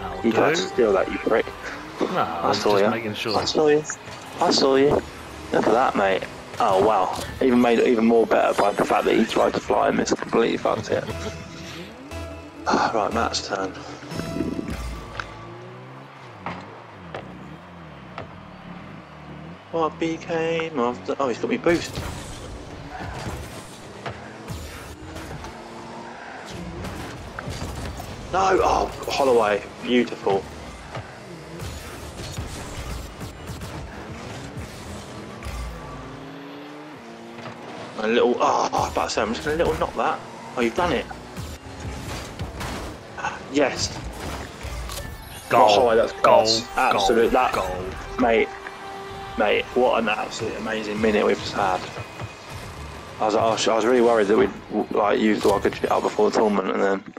That'll You tried do. to steal that, you prick. No, I I'm saw you. making sure. I saw you. I saw you. Look at that, mate. Oh wow! Even made it even more better by the fact that he tried to fly and missed completely fucked it. Ah, right, Matt's turn. What became of the? Oh, he's got me boost. No! Oh, Holloway, beautiful. A little. Oh, I was about to say, I'm just going to little knock that. Oh, you've done it. Yes. Goal. Holloway, that's goal. class. Goal. Absolute. That, Goal. mate, mate, what an absolute amazing minute we've just had. I was, I was, I was really worried that we'd like used all our good shit up before the tournament, and then